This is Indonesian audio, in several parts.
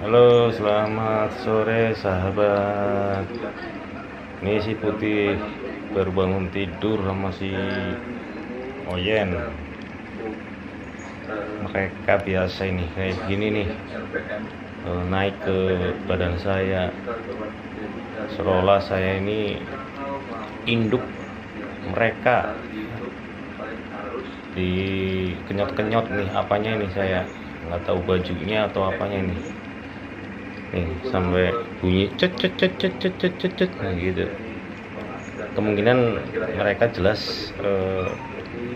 Halo, selamat sore sahabat. Ini si Putih baru bangun tidur sama si Oyen. Mereka biasa ini kayak gini nih eh, naik ke badan saya. Seolah saya ini induk mereka di kenyot-kenyot nih apanya ini saya nggak tahu bajunya atau apanya ini nih sampai bunyi cet cet cet cet cet cet cet, cet. Nah, gitu. Kemungkinan mereka jelas eh,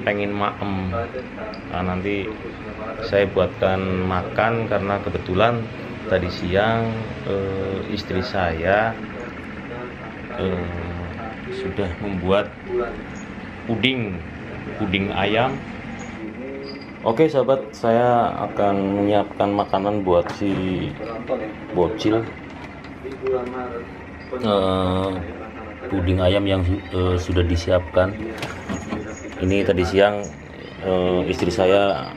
pengen makem nah, nanti saya buatkan makan karena kebetulan tadi siang eh, istri saya eh, sudah membuat puding puding ayam. Oke sahabat, saya akan menyiapkan makanan buat si bocil Eh, puding ayam yang eh, sudah disiapkan. Ini tadi siang eh, istri saya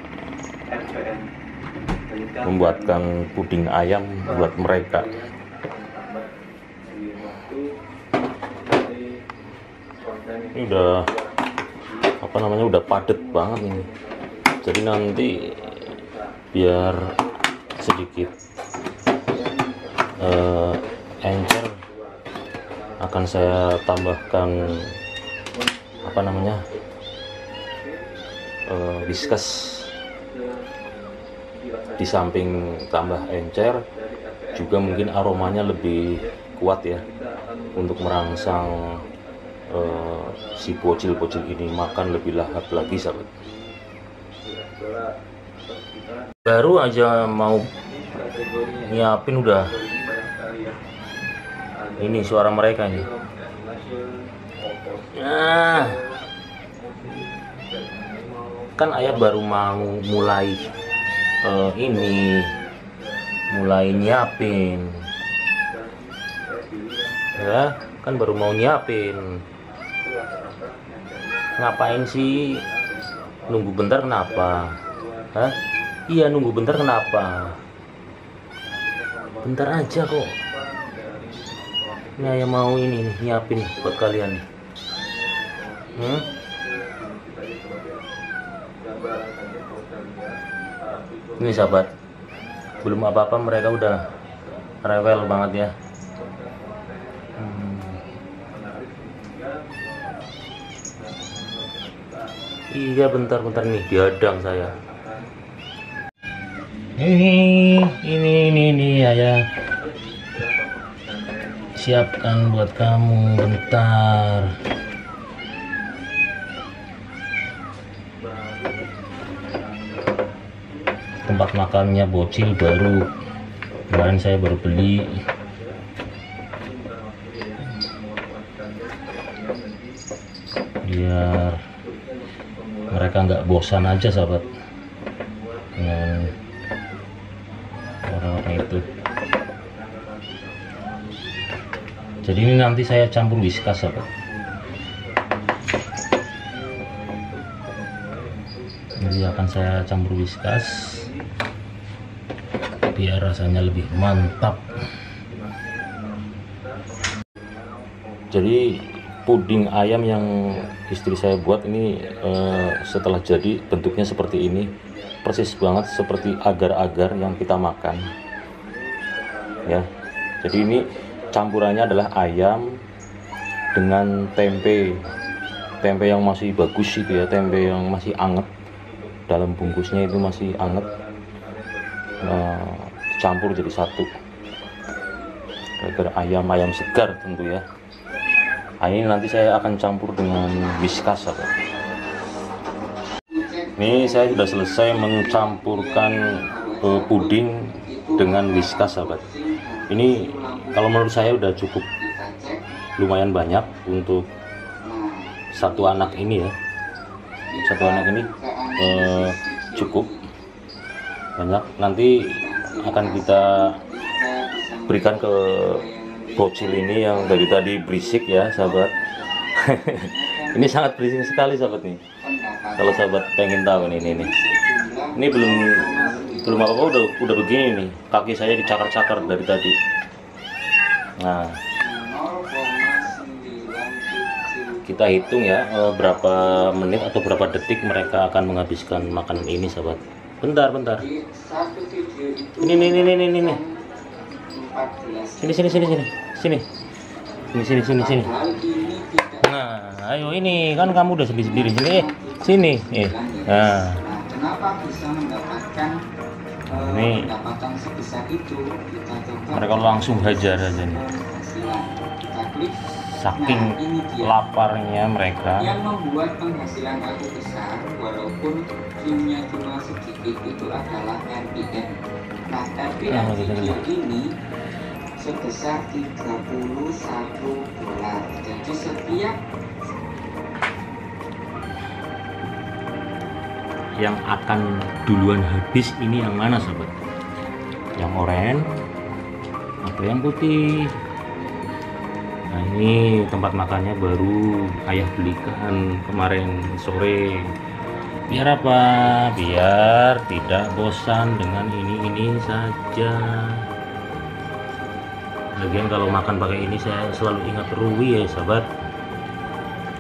membuatkan puding ayam buat mereka. Ini udah apa namanya udah padet banget ini jadi nanti biar sedikit eh, encer akan saya tambahkan apa namanya eh, whiskas di samping tambah encer. Juga mungkin aromanya lebih kuat ya untuk merangsang eh, si bocil-bocil ini. Makan lebih lahap lagi sahabat baru aja mau nyiapin udah. Ini suara mereka nih nah kan ayah baru mau mulai eh, ini mulai nyiapin. Ya kan baru mau nyiapin. Ngapain sih nunggu bentar kenapa Hah? Iya nunggu bentar kenapa? Bentar aja kok. Ini ayah mau ini nih nyiapin buat kalian nih. Hmm? Ini sahabat, belum apa-apa mereka udah rewel banget ya. Iya bentar-bentar nih diadang saya. Ini ini ini ini ayah siapkan buat kamu bentar. Tempat makannya bocil baru. Kemarin saya baru beli. Biar mereka nggak bosan aja sahabat. Dengan orang-orang itu. Jadi ini nanti saya campur whiskas sahabat. Jadi akan saya campur whiskas biar rasanya lebih mantap. Jadi puding ayam yang istri saya buat ini eh, setelah jadi bentuknya seperti ini persis banget seperti agar-agar yang kita makan. Ya. Jadi ini campurannya adalah ayam dengan tempe. Tempe yang masih bagus itu ya tempe yang masih anget. Dalam bungkusnya itu masih anget. Nah, campur jadi satu. Agar ayam ayam segar tentu ya nah, ini nanti saya akan campur dengan whiskas sahabat ini saya sudah selesai mencampurkan uh, puding dengan whiskas sahabat ini kalau menurut saya udah cukup lumayan banyak untuk satu anak ini ya. Satu anak ini uh, cukup banyak. Nanti akan kita berikan ke bocil ini yang dari tadi berisik ya sahabat. Ini sangat berisik sekali sahabat nih. Kalau sahabat pengen tahu nih ini nih ini belum belum apa apa udah udah begini nih. Kaki saya dicakar-cakar dari tadi. Nah. Kita hitung ya eh, berapa menit atau berapa detik mereka akan menghabiskan makanan ini sahabat. Bentar bentar. Ini ini ini ini ini sini sini sini sini. Sini sini sini sini. Nah ayo ini kan kamu udah sendiri sendiri sini. Eh sini. Eh nah. Kenapa bisa mendapatkan eh, Ini. pendapatan sebesar itu? Kita coba. Mereka langsung hajar aja nih. Saking Nah, laparnya mereka. Yang membuat penghasilan aku besar walaupun view-nya cuma sedikit itu adalah RPM nah RPM video ini sebesar 31 dolar. Jadi setiap yang akan duluan habis ini yang mana sobat yang oranye atau yang putih? Nah ini tempat makannya baru ayah belikan kemarin sore. Biar apa? Biar tidak bosan dengan ini ini saja lagian kalau makan pakai ini saya selalu ingat Rui ya sahabat.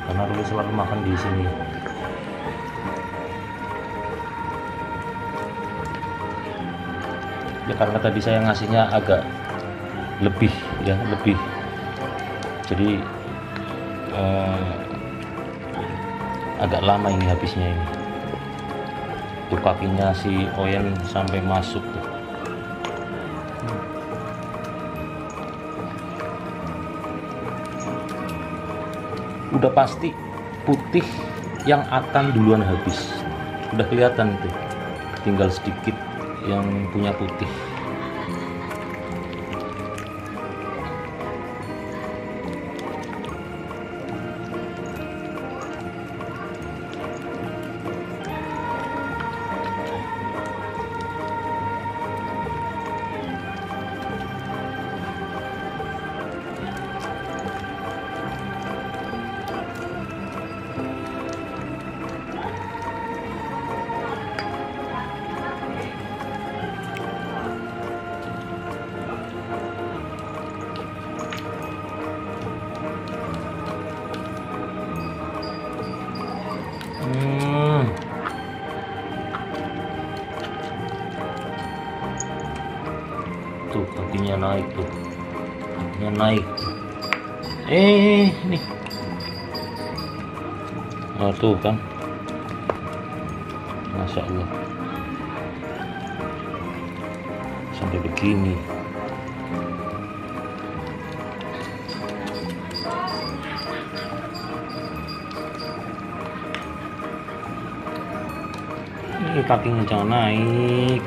Karena Rui selalu makan di sini. Ya karena tadi saya ngasihnya agak lebih ya lebih. Jadi eh, agak lama ini habisnya ini. Tuh kakinya si Oyen sampai masuk tuh udah pasti putih yang akan duluan habis. Udah kelihatan tuh. Tinggal sedikit yang punya putih Tuh kakinya naik tuh. Kakinya naik. Eh, nih. Nah, tuh kan. Masya Allah. Sampai begini. Ini kakinya jangan naik.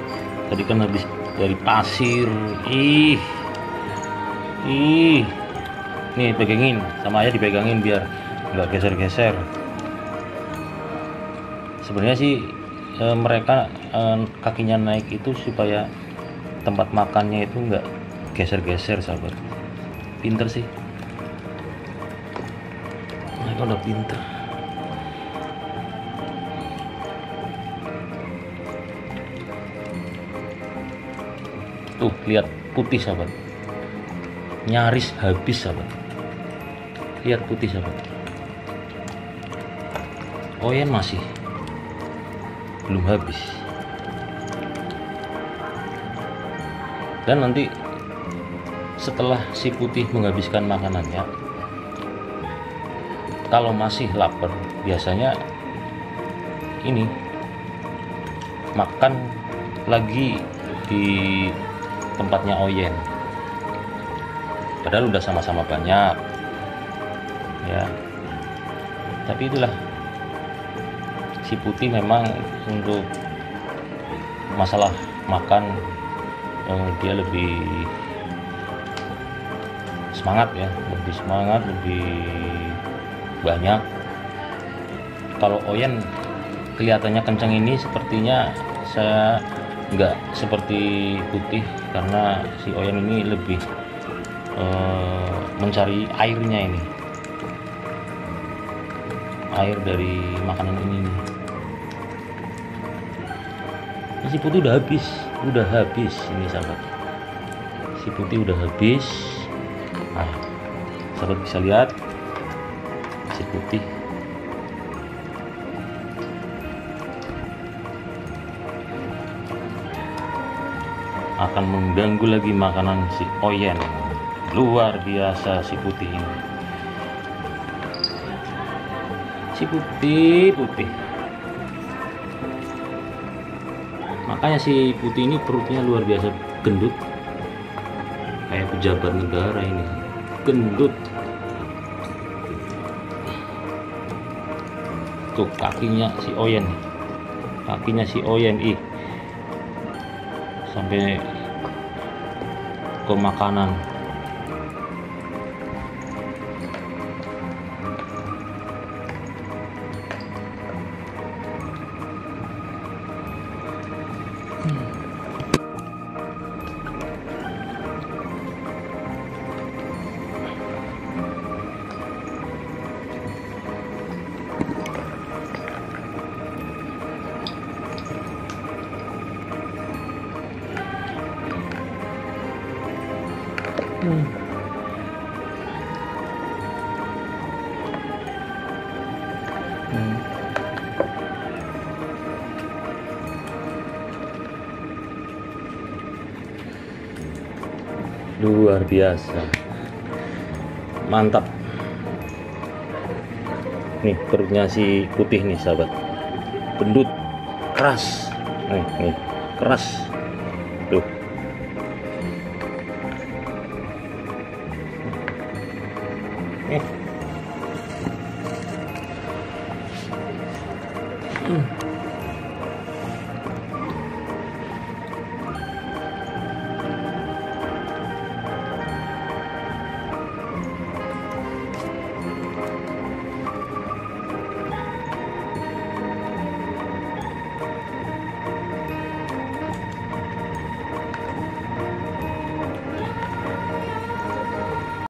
Tadi kan habis dari pasir. Ih. Ih. Nih pegangin, sama aja dipegangin biar nggak geser-geser. Sebenarnya sih eh, mereka eh, kakinya naik itu supaya tempat makannya itu nggak geser-geser sahabat. Pinter sih. Mereka udah pinter. Tuh, lihat putih sahabat. Nyaris habis sahabat. Lihat putih sahabat. Oyen masih belum habis. Dan nanti setelah si putih menghabiskan makanannya, kalau masih lapar, biasanya ini makan lagi di tempatnya Oyen. Padahal udah sama-sama banyak, ya. Tapi itulah si putih memang untuk masalah makan eh, dia lebih semangat ya, lebih semangat, lebih banyak. Kalau Oyen kelihatannya kencang ini sepertinya saya nggak seperti putih karena si Oyen ini lebih eh, mencari airnya ini. Air dari makanan ini nih. si putih udah habis udah habis ini sahabat. Si putih udah habis. Nah, sahabat bisa lihat si putih akan mengganggu lagi makanan si Oyen. Luar biasa si putih ini. Si putih putih. Makanya si putih ini perutnya luar biasa gendut. Kayak pejabat negara ini. Gendut. Tuh kakinya si Oyen. Kakinya si Oyen ih sampai ke makanan Hmm. Luar biasa. Mantap. Nih perutnya si putih nih sahabat. Gendut. Keras. Nih nih. Keras